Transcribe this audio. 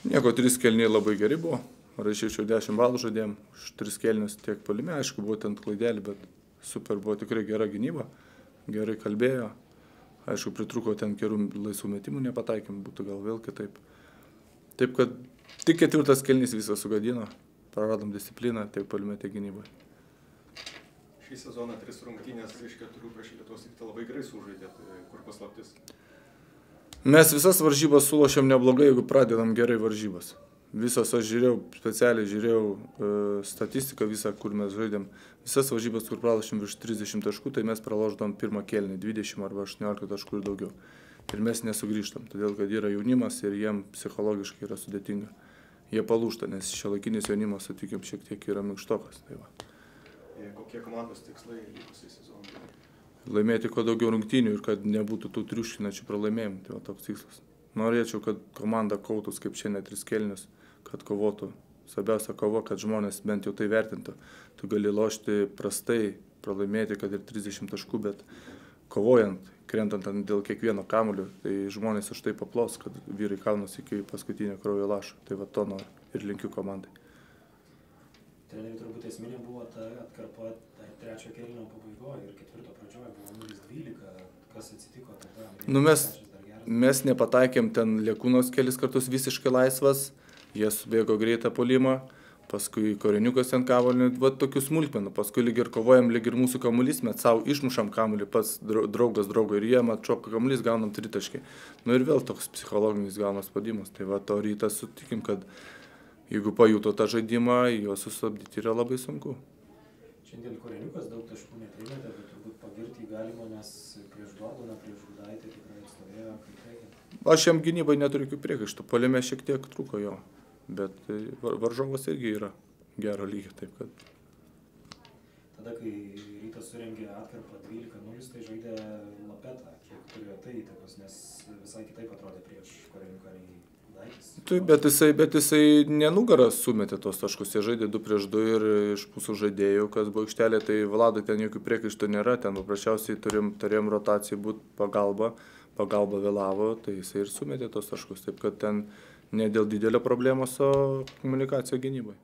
Nieko, trys kelniai labai geri buvo. Rašyčiau 10 balų žaidėjim, už tris kelnius tiek palime, aišku, buvo ten klaidelį, bet super buvo tikrai gera gynyba, gerai kalbėjo. Aišku, pritruko ten gerų laisvų metimų, nepataikėm, būtų gal vėl kitaip. Taip kad tik ketvirtas kelnys visą sugadino, praradom discipliną tiek palime, tiek gynyboje. Šį sezoną tris rungtynės iš keturių prieš Lietuvos rytą labai gerai sužaidėt, tai kur paslaptis. Mes visas varžybas sulošiam neblogai, jeigu pradedam gerai varžybas. Visos aš žiūrėjau, specialiai žiūrėjau e, statistiką visą, kur mes žaidėm. Visas varžybas, kur pralašėm virš 30 taškų, tai mes praloždom pirmą kelnį 20 arba 18 taškų ir daugiau. Ir mes nesugrįžtam, todėl kad yra jaunimas ir jiem psichologiškai yra sudėtinga. Jie palūšta, nes šio laikinis jaunimas, sutikim, šiek tiek yra minkštokas. Tai va. E, Kokie komandos tikslai likusiai sezonui? Laimėti kuo daugiau rungtynių ir kad nebūtų tų triuškinančių pralaimėjimų. Tai va toks tikslas. Norėčiau, kad komanda kautus kaip šiandien tris kelnius, kad kovotų. Svarbiausia kova, kad žmonės bent jau tai vertintų. Tu gali lošti prastai, pralaimėti, kad ir 30 taškų, bet kovojant, krentant ant dėl kiekvieno kamulio, tai žmonės už tai paplos, kad vyrai kaunas iki paskutinio kraujo lašo. Tai va to noriu ir linkiu komandai. Treneriui turbūt esminė buvo ta atkarpa tai trečio kelnio pabaigoje ir ketvirto pradžioje buvo 0-12. Kas atsitiko tada? Nu, mes-. Mes nepataikėm ten Liekūnos kelis kartus visiškai laisvas, jie subėgo greitą polimą, paskui Koreniukas ten kavolį, va tokių smulkmenų, paskui lyg ir kovojam, lyg ir mūsų kamuolys, mes savo išmušam kamuolį, pats drau- draugas draugo ir jie, mat šoka kamuolys, gaunam tritaškį. Nu ir vėl toks psichologinis gaunas spaudimas. Tai va to rytas sutikim, kad jeigu pajuto tą žaidimą, juos sustabdyti yra labai sunku. Šiandien Koreniukas daug taškų neprimetė, bet turbūt pagirti galima, nes prieš Gordoną, prieš Gudaitę tikrai atstovėjo kaip. Aš jam gynybai neturiu jokių priekaištų, polime šiek tiek truko jo, bet e, var- varžovas irgi yra gero lygio, taip kad Tada, kai rytas surengė atkarpą 12-0, tai žaidė Lapetą. Kiek turėjo tai įtakos, nes visai kitaip atrodė prieš Koreniuką nei. Taip, bet jisai, bet jisai nenugarą sumetė tos taškus, jie žaidė 2 prieš 2 ir iš mūsų žaidėjų, kas buvo aikštelė, tai Vladai ten jokių priekaištų nėra, ten paprasčiausiai turim, turėjom rotacijai būti pagalba, pagalba vėlavo, tai jisai ir sumetė tos taškus, taip kad ten ne dėl didelio problemos, o komunikacija gynybai.